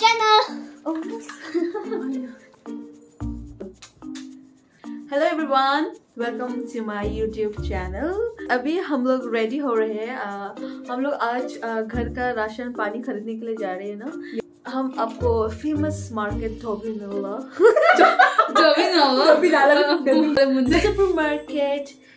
channel. Hello everyone welcome to my YouTube channel अभी हम लोग रेडी हो रहे हैं हम लोग आज घर का राशन पानी खरीदने के लिए जा रहे हैं ना। हम आपको फ़ेमस मार्केट धोबी नोला मुझे सुपर मार्केट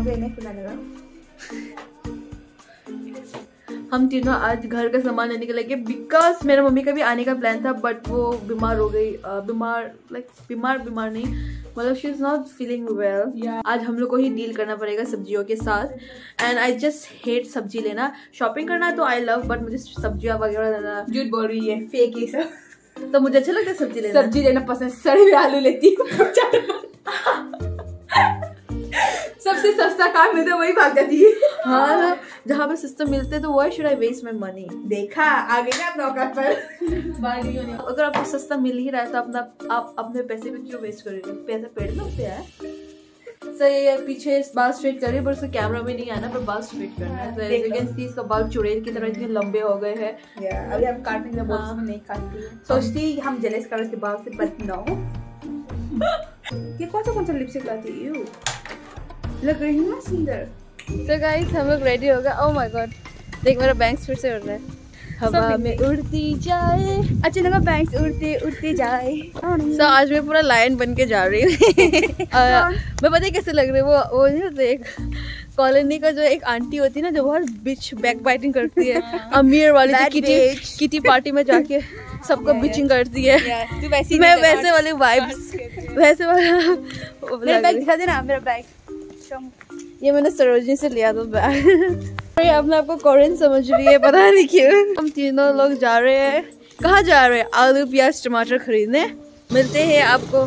मुझे खुलना हम तीनों आज घर का सामान लेने के लगे बिकॉज़ मेरा मम्मी का भी आने का प्लान था बट वो बीमार हो गई बीमार लाइक बीमार बीमार नहीं मतलब she is not feeling well आज हम लोग को ही डील करना पड़ेगा सब्जियों के साथ. एंड आई जस्ट हेट सब्ज़ी लेना. शॉपिंग करना तो आई लव बट मुझे सब्ज़ियाँ वगैरह लेना. झूठ बोल रही है फेक ये सब। तो मुझे अच्छा लगता है सब्ज़ी लेना. सब्ज़ी लेना पसंद सड़े हुए आलू लेती हूँ सबसे सस्ता काम मिलता है वही भाग जाती है हाँ जहाँ पे सिस्टम मिलते तो why should I waste my money देखा आ गई ना अपने औकात पर अगर आपको सस्ता मिल ही रहा है तो अपना आप अपने पैसे को क्यों वेस्ट करेंगे पैसा पेड़ में होते हैं सो ये पीछे बाल स्ट्रेट कर रही है पर उसको कैमरा में नहीं आना पर बाल स्ट्रेट करना है। तो देख। you इसका बाल चुड़ैल की तरह इतने लंबे हो गए हैं। Yeah, अभी हम काटने के बोलते हाँ। हैं नहीं काटती। सोचती हम जेलस कर उसके बाद से बट नो ये कौन सा कौन सा लिपस्टिक लाती है? यू लग रही है ना सुंदर तो गाइस हम लोग रेडी हो गए। ओह माय गॉड देख मेरा बैंक्स फिर से उड़ रहा है। हवा में उड़ती जाए। अच्छा लगा बैंक्स उड़ते उड़ते जाए। सो आज मैं पूरा लायन बन के जा रही हूँ। मैं पता है कैसे लग रही है? वो वो नहीं होते एक कॉलोनी का जो एक आंटी होती है ना जो बहुत बिच बैक बाइटिंग करती है। अमीर वाली जो किटी किटी पार्टी में जाके सबको Yeah, बिचिंग करती है। तू वैसी मैं वैसे वाले वाइब्स वैसे वाला मेरा बैग दिखा देना मेरा बैग ये मैंने सरोजनी से लिया था बैग ये अपने आपको कोरियन समझ रही है पता नहीं क्यों। हम तीनों लोग जा रहे हैं। कहाँ जा रहे हैं? आलू प्याज टमाटर खरीदने। मिलते हैं आपको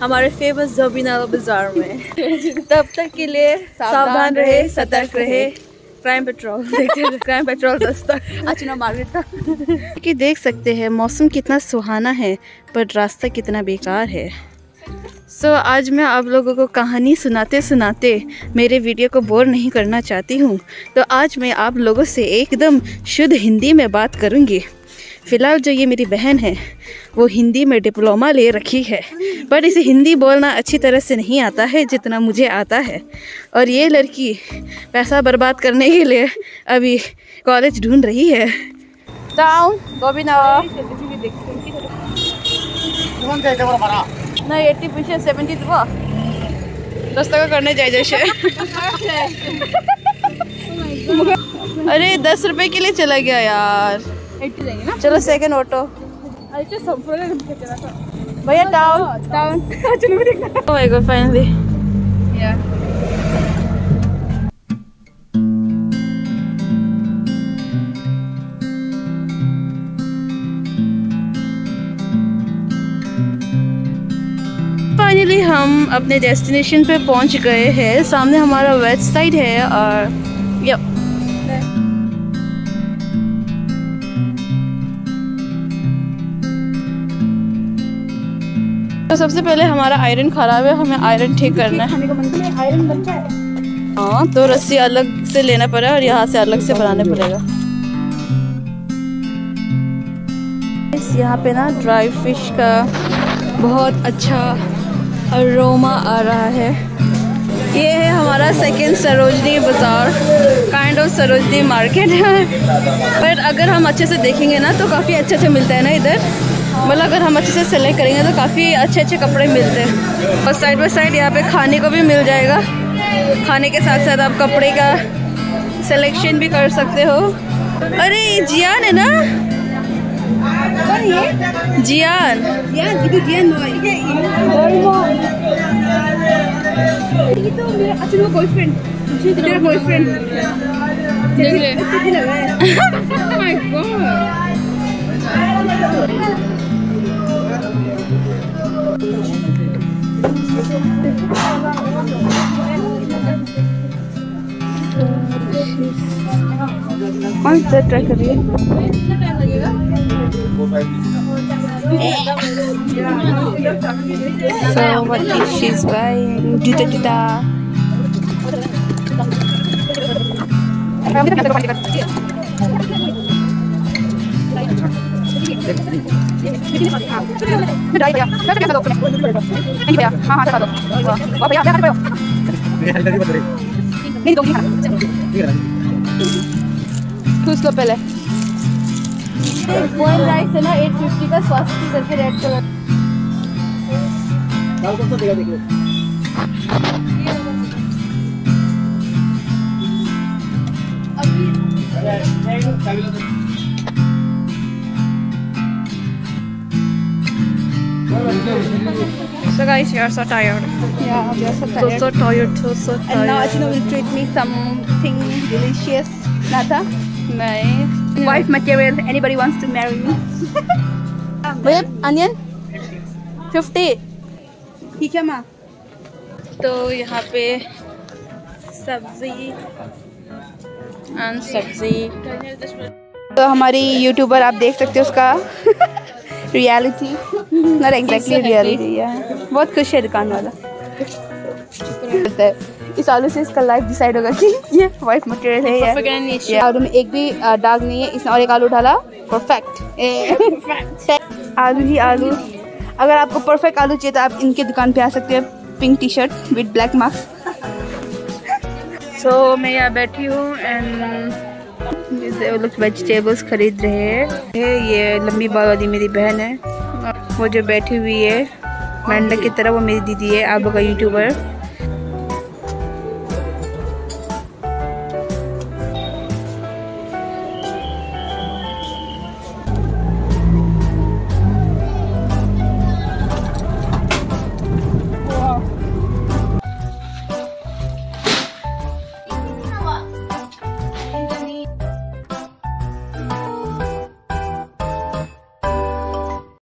हमारे फ़ेमस जोबिनालो बाज़ार में। तब तक के लिए सावधान रहे सतर्क रहे। क्राइम पेट्रोल देखते क्राइम पेट्रोल सस्ता अच्छा मार्केट कि देख सकते हैं मौसम कितना सुहाना है पर रास्ता कितना बेकार है। सो so, आज मैं आप लोगों को कहानी सुनाते सुनाते मेरे वीडियो को बोर नहीं करना चाहती हूँ। तो आज मैं आप लोगों से एकदम शुद्ध हिंदी में बात करूँगी। फ़िलहाल जो ये मेरी बहन है वो हिंदी में डिप्लोमा ले रखी है। पर इसे हिंदी बोलना अच्छी तरह से नहीं आता है जितना मुझे आता है। और ये लड़की पैसा बर्बाद करने के लिए अभी कॉलेज ढूंढ रही है। गोबिना ना एट्टी पीछे सेवेंटी तो दस टका करने जाए जैसे। अरे दस रुपए के लिए चला गया यार। चलो सेकंड ऑटो भैया टाउन टाउन चलो फाइनली फाइनली हम अपने डेस्टिनेशन पे पहुँच गए हैं। सामने हमारा वेस्ट साइड है और यप तो सबसे पहले हमारा आयरन खराब है हमें आयरन ठीक करना है। आयरन बनता है हाँ तो रस्सी अलग से लेना पड़ेगा और यहाँ से अलग से बनाने पड़ेगा। इस यहाँ पे ना ड्राई फ़िश का बहुत अच्छा अरोमा आ रहा है। ये है हमारा सेकेंड सरोजनी बाज़ार। काइंड ऑफ़ सरोजनी मार्केट है। पर अगर हम अच्छे से देखेंगे ना तो काफ़ी अच्छे अच्छे मिलते हैं ना इधर। मतलब अगर हम अच्छे से सेलेक्ट करेंगे तो काफ़ी अच्छे अच्छे कपड़े मिलते हैं। और साइड बाई साइड यहाँ पे खाने को भी मिल जाएगा। खाने के साथ साथ आप कपड़े का सिलेक्शन भी कर सकते हो। अरे, जियान है ना? जियान itu dia Noy itu मेरा अच्छा मेरा बॉयफ्रेंड बॉयफ्रेंड देख ले oh my god. कौन सा ट्राई कर रही है So what is she's buying? Juta juta. खुश लो पहले बॉयल राइस है ना 850 का स्वास्थ्य करके red colour So guys, you are so tired. Yeah, we are so tired. so so tired. So so tired. And now. Achino will treat me something delicious. Nata, Nice. wife material. Anybody wants to marry me? Babe, onion. Fifty. ठीक है माँ तो यहाँ पे सब्ज़ी and सब्ज़ी तो हमारी यूट्यूबर आप देख सकते हो उसका रियलिटी नॉट एग्जैक्टली रियलिटी बहुत खुश है दुकान वाला इस आलू से इसका लाइफ डिसाइड होगा कि ये वाइफ मटेरियल है या आलू में एक भी दाग नहीं है इसने और एक आलू डाला परफेक्ट आलू ही आलू। अगर आपको परफेक्ट आलू चाहिए तो आप इनके दुकान पे आ सकते हैं pink T shirt with black marks सो मैं यहाँ बैठी हूँ एंड लोग वेजिटेबल्स खरीद रहे हैं ये लंबी बाल वाली मेरी बहन है। वो जो बैठी हुई है मेंढक की तरह वो मेरी दीदी है आप का यूट्यूबर